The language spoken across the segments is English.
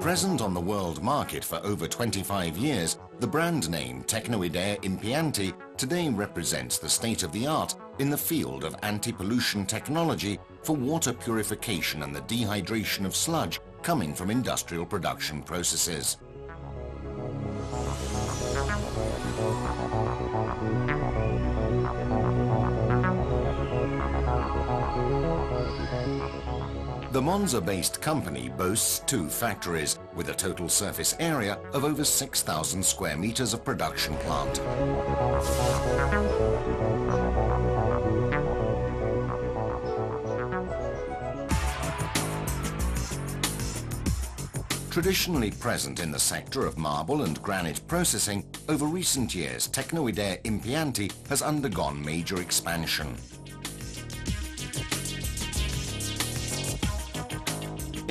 Present on the world market for over 25 years, the brand name Tecnoidea Impianti today represents the state-of-the-art in the field of anti-pollution technology for water purification and the dehydration of sludge coming from industrial production processes. The Monza-based company boasts two factories with a total surface area of over 6,000 square meters of production plant. Traditionally present in the sector of marble and granite processing, over recent years Tecnoidea Impianti has undergone major expansion.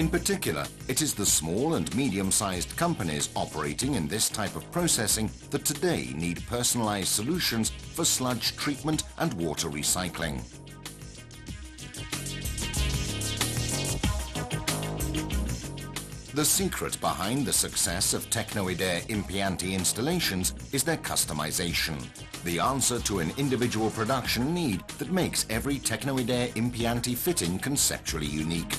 In particular, it is the small and medium-sized companies operating in this type of processing that today need personalized solutions for sludge treatment and water recycling. The secret behind the success of Tecnoidea Impianti installations is their customization, the answer to an individual production need that makes every Tecnoidea Impianti fitting conceptually unique.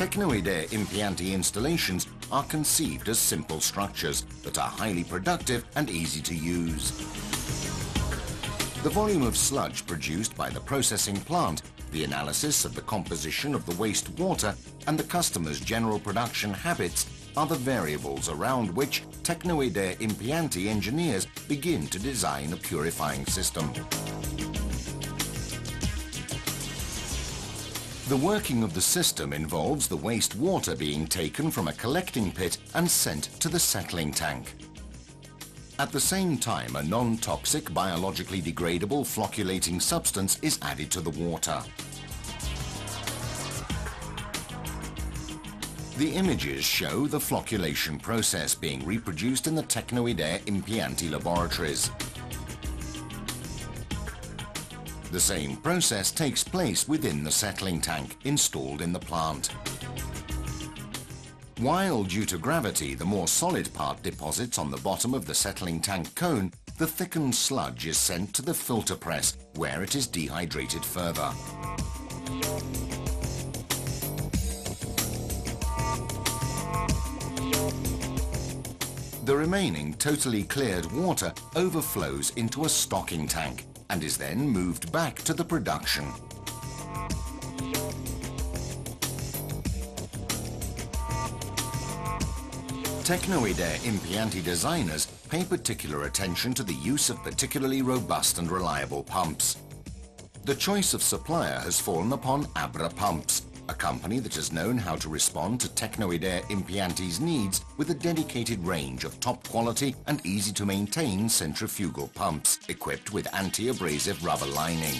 Tecnoidea Impianti installations are conceived as simple structures that are highly productive and easy to use. The volume of sludge produced by the processing plant, the analysis of the composition of the waste water, and the customer's general production habits are the variables around which Tecnoidea Impianti engineers begin to design a purifying system. The working of the system involves the waste water being taken from a collecting pit and sent to the settling tank. At the same time, a non-toxic, biologically degradable flocculating substance is added to the water. The images show the flocculation process being reproduced in the Tecnoidea Impianti laboratories. The same process takes place within the settling tank installed in the plant. While due to gravity the more solid part deposits on the bottom of the settling tank cone, the thickened sludge is sent to the filter press where it is dehydrated further. The remaining totally cleared water overflows into a stocking tank and is then moved back to the production. Tecnoidea Impianti designers pay particular attention to the use of particularly robust and reliable pumps. The choice of supplier has fallen upon Abra Pumps, a company that has known how to respond to Tecnoidea Impianti's needs with a dedicated range of top quality and easy to maintain centrifugal pumps equipped with anti-abrasive rubber lining.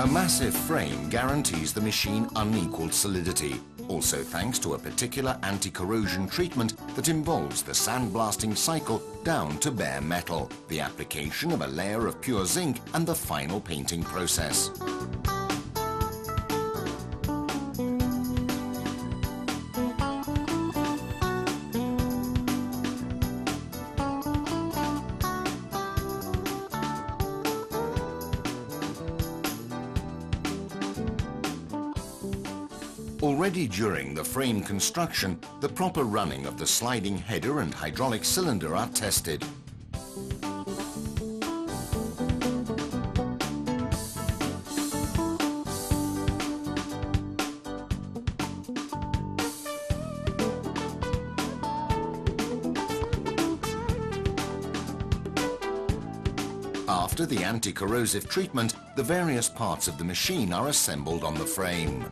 A massive frame guarantees the machine unequaled solidity also thanks to a particular anti-corrosion treatment that involves the sandblasting cycle down to bare metal, the application of a layer of pure zinc and the final painting process. Already during the frame construction, the proper running of the sliding header and hydraulic cylinder are tested. After the anti-corrosive treatment, the various parts of the machine are assembled on the frame.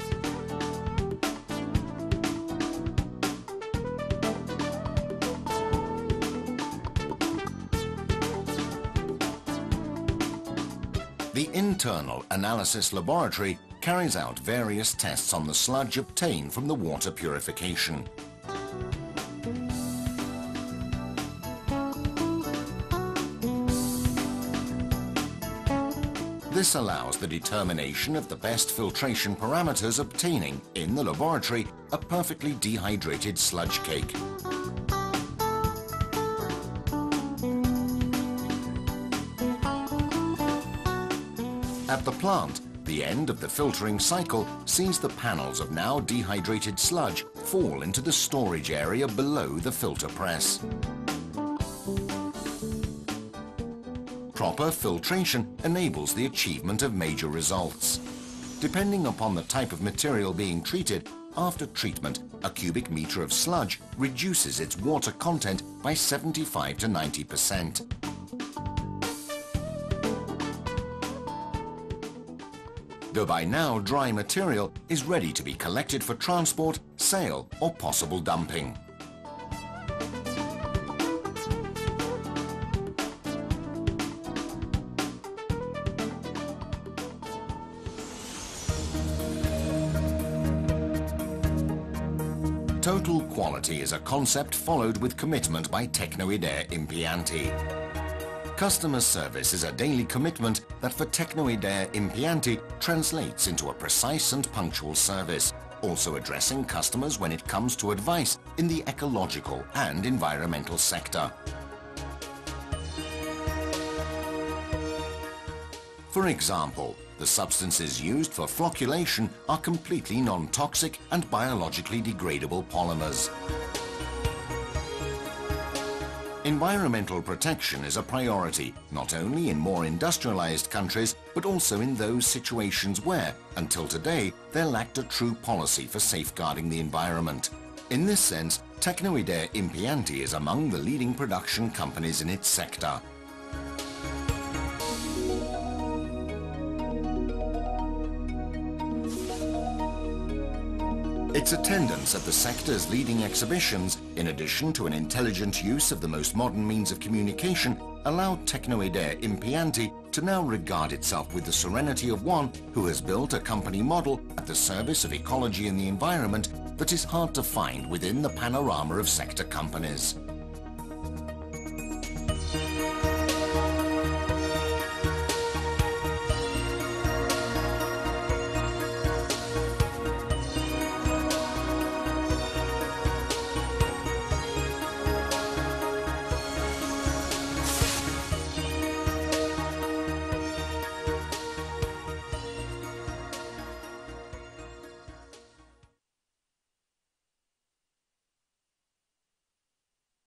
Internal analysis laboratory carries out various tests on the sludge obtained from the water purification. This allows the determination of the best filtration parameters obtaining, in the laboratory, a perfectly dehydrated sludge cake. At the plant, the end of the filtering cycle sees the panels of now dehydrated sludge fall into the storage area below the filter press. Proper filtration enables the achievement of major results. Depending upon the type of material being treated, after treatment, a cubic meter of sludge reduces its water content by 75 to 90 percent. The by now dry material is ready to be collected for transport, sale or possible dumping. Total quality is a concept followed with commitment by Tecnoidea Impianti. Customer service is a daily commitment that for Tecnoidea Impianti translates into a precise and punctual service, also addressing customers when it comes to advice in the ecological and environmental sector. For example, the substances used for flocculation are completely non-toxic and biologically degradable polymers. Environmental protection is a priority, not only in more industrialized countries, but also in those situations where, until today, there lacked a true policy for safeguarding the environment. In this sense, Tecnoidea Impianti is among the leading production companies in its sector. Its attendance at the sector's leading exhibitions, in addition to an intelligent use of the most modern means of communication, allowed Tecnoidea Impianti to now regard itself with the serenity of one who has built a company model at the service of ecology and the environment that is hard to find within the panorama of sector companies.